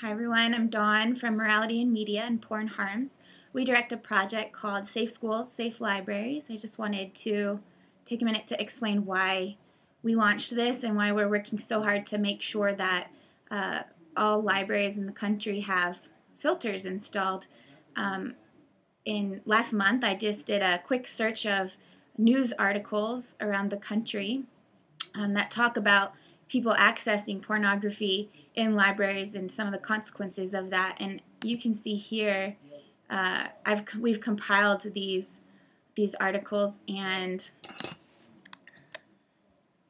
Hi everyone, I'm Dawn from Morality In Media and Porn Harms. We direct a project called Safe Schools, Safe Libraries. I just wanted to take a minute to explain why we launched this and why we're working so hard to make sure that uh, all libraries in the country have filters installed. Um, in last month, I just did a quick search of news articles around the country um, that talk about people accessing pornography in libraries and some of the consequences of that. And you can see here, uh, I've we've compiled these these articles, and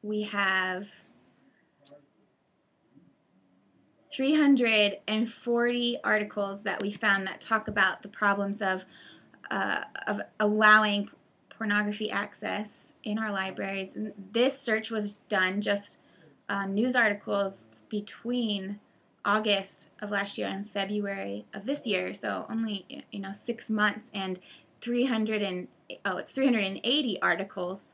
we have 340 articles that we found that talk about the problems of uh, of allowing pornography access in our libraries. And this search was done just uh, news articles between August of last year and February of this year, so only you know six months and 300 and oh it's 380 articles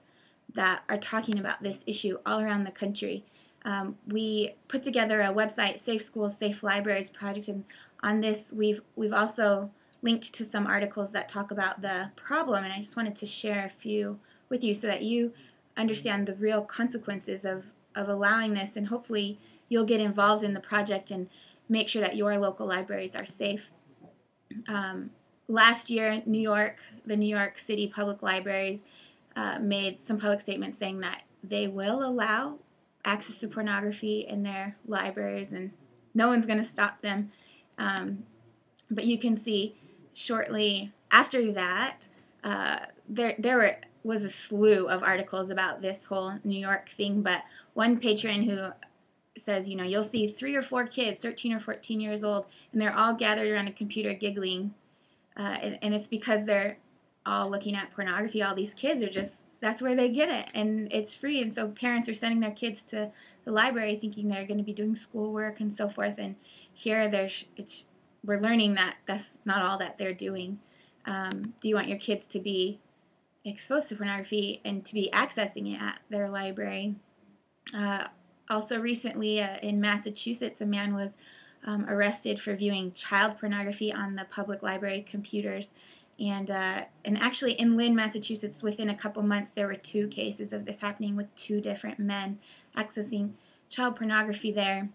that are talking about this issue all around the country. Um, we put together a website, Safe Schools, Safe Libraries project, and on this we've we've also linked to some articles that talk about the problem, and I just wanted to share a few with you so that you understand the real consequences of of allowing this, and hopefully you'll get involved in the project and make sure that your local libraries are safe. Um, last year, in New York, the New York City Public Libraries uh, made some public statements saying that they will allow access to pornography in their libraries, and no one's going to stop them. Um, but you can see shortly after that, uh, there there were was a slew of articles about this whole New York thing, but one patron who says, you know, you'll see three or four kids, 13 or 14 years old, and they're all gathered around a computer giggling. Uh, and, and, it's because they're all looking at pornography. All these kids are just, that's where they get it. And it's free. And so parents are sending their kids to the library thinking they're going to be doing schoolwork and so forth. And here there's, it's, we're learning that that's not all that they're doing. Um, do you want your kids to be exposed to pornography and to be accessing it at their library. Uh, also, recently uh, in Massachusetts, a man was um, arrested for viewing child pornography on the public library computers. And, uh, and actually, in Lynn, Massachusetts, within a couple months, there were two cases of this happening with two different men accessing child pornography there.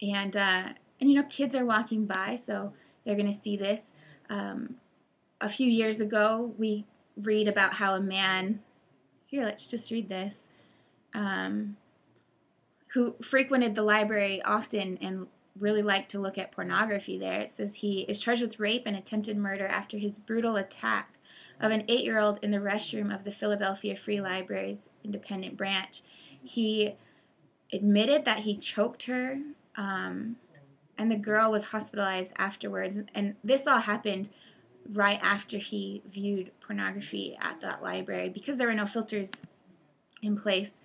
And, uh, and you know, kids are walking by, so they're going to see this. Um, a few years ago, we read about how a man, here, let's just read this, um, who frequented the library often and really liked to look at pornography there. It says he is charged with rape and attempted murder after his brutal attack of an eight year old in the restroom of the Philadelphia Free Library's Independence branch. He admitted that he choked her, um, and the girl was hospitalized afterwards. And this all happened right after he viewed pornography at that library because there were no filters in place.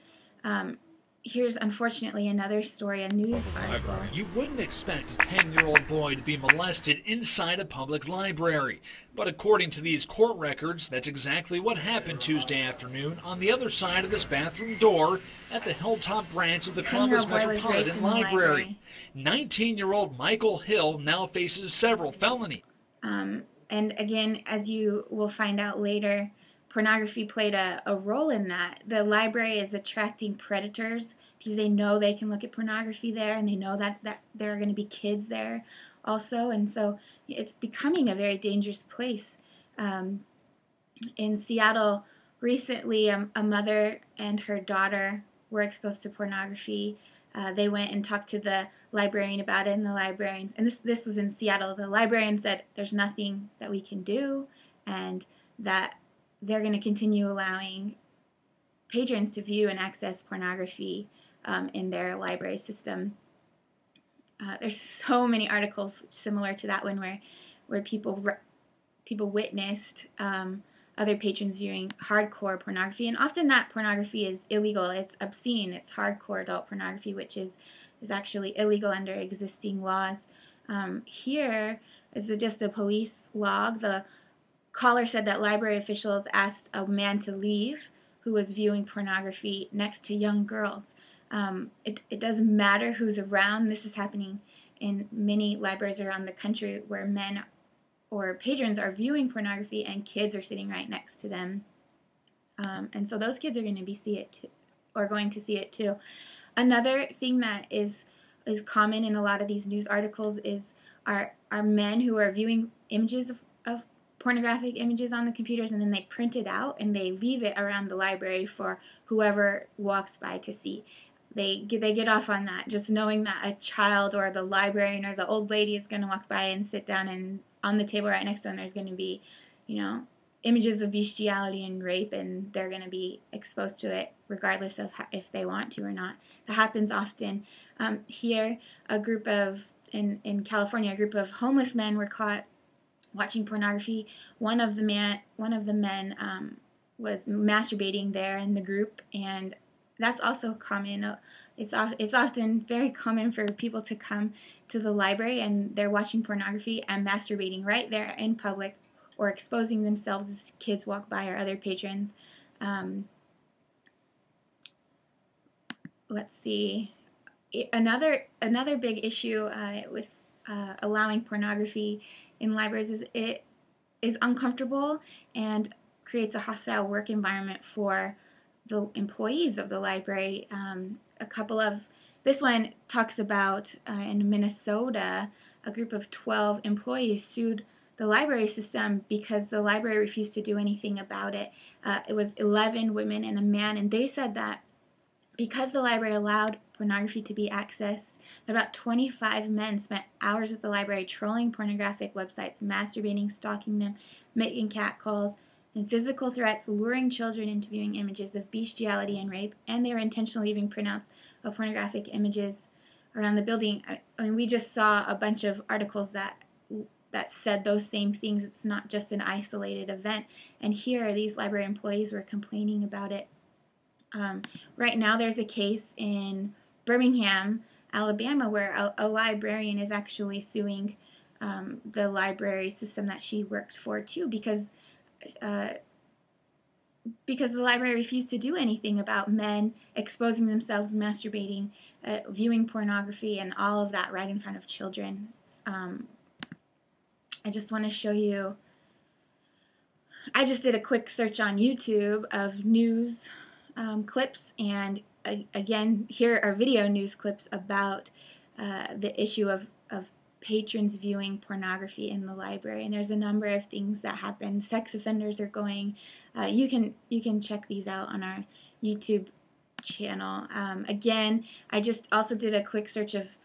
Um, here's unfortunately another story, a news article. You wouldn't expect a 10 year old boy to be molested inside a public library. But according to these court records, that's exactly what happened Tuesday afternoon on the other side of this bathroom door at the Hilltop branch of the Columbus Metropolitan Library. 19 year old Michael Hill now faces several felonies. Um, and again, as you will find out later, pornography played a, a role in that. The library is attracting predators because they know they can look at pornography there and they know that, that there are going to be kids there also. And so it's becoming a very dangerous place. Um, in Seattle, recently, um, a mother and her daughter were exposed to pornography uh, they went and talked to the librarian about it, and the librarian, and this this was in Seattle. The librarian said, "There's nothing that we can do," and that they're going to continue allowing patrons to view and access pornography um, in their library system. Uh, there's so many articles similar to that one where where people re- people witnessed um, other patrons viewing hardcore pornography, and often that pornography is illegal. It's obscene. It's hardcore adult pornography, which is is actually illegal under existing laws. Um, here is just a police log. The caller said that library officials asked a man to leave who was viewing pornography next to young girls. Um, it, it doesn't matter who's around. This is happening in many libraries around the country where men or patrons are viewing pornography and kids are sitting right next to them. Um, and so those kids are going to be see it too, or going to see it too. Another thing that is is common in a lot of these news articles is are are men who are viewing images of, of pornographic images on the computers and then they print it out and they leave it around the library for whoever walks by to see. They get, they get off on that, just knowing that a child or the librarian or the old lady is going to walk by and sit down and on the table right next to them there's going to be, you know, images of bestiality and rape and they're going to be exposed to it regardless of if they want to or not. That happens often. Um, here, a group of in in California, a group of homeless men were caught watching pornography. One of the man, one of the men, um, was masturbating there in the group, and that's also common. Uh, it's it's often very common for people to come to the library and they're watching pornography and masturbating right there in public, or exposing themselves as kids walk by or other patrons. Um, let's see another another big issue uh, with uh, allowing pornography in libraries is it is uncomfortable and creates a hostile work environment for the employees of the library. Um, a couple of this one talks about uh, in Minnesota, a group of 12 employees sued the library system because the library refused to do anything about it. Uh, it was 11 women and a man, and they said that because the library allowed pornography to be accessed, about 25 men spent hours at the library trolling pornographic websites, masturbating, stalking them, making catcalls, and physical threats, luring children into viewing images of bestiality and rape, and they were intentionally leaving printouts of pornographic images around the building. I, mean, we just saw a bunch of articles that that said those same things. It's not just an isolated event. And here, these library employees were complaining about it um, right now, there's a case in Birmingham, Alabama, where a, a librarian is actually suing um, the library system that she worked for too, because uh, because the library refused to do anything about men exposing themselves, masturbating, uh, viewing pornography, and all of that right in front of children. Um, I just want to show you. I just did a quick search on YouTube of news um, clips, and uh, again, here are video news clips about uh, the issue of, of patrons viewing pornography in the library. And there's a number of things that happen. Sex offenders are going. Uh, you can you can check these out on our YouTube channel. Um, again, I just also did a quick search of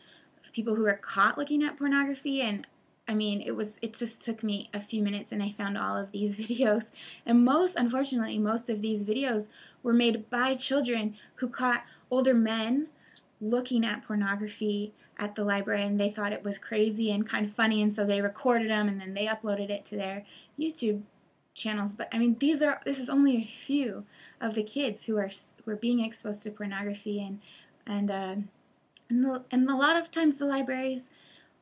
people who are caught looking at pornography and I mean, it was it just took me a few minutes and I found all of these videos. And most unfortunately, most of these videos were made by children who caught older men looking at pornography at the library and they thought it was crazy and kind of funny and so they recorded them and then they uploaded it to their YouTube channels. But I mean, these are this is only a few of the kids who are who are being exposed to pornography and and uh, and, the, and a lot of times the libraries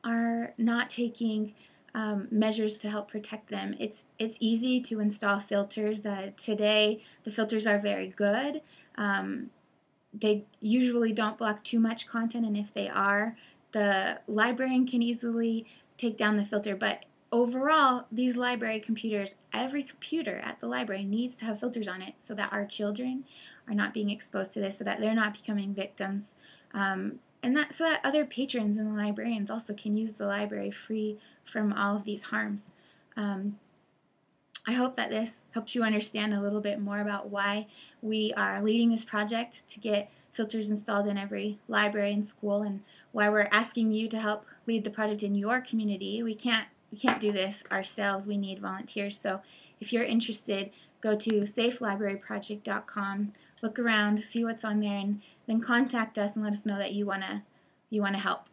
are not taking um, measures to help protect them. It's it's easy to install filters. Uh, today, the filters are very good. Um, they usually don't block too much content, and if they are, the librarian can easily take down the filter. But overall, these library computers, every computer at the library needs to have filters on it so that our children are not being exposed to this, so that they're not becoming victims. Um, and that so that other patrons and the librarians also can use the library free from all of these harms. Um, I hope that this helps you understand a little bit more about why we are leading this project to get filters installed in every library and school and why we're asking you to help lead the project in your community. We can't we can't do this ourselves. We need volunteers. So if you're interested, go to safelibraryproject.com, look around, see what's on there and then contact us and let us know that you want to you want to help.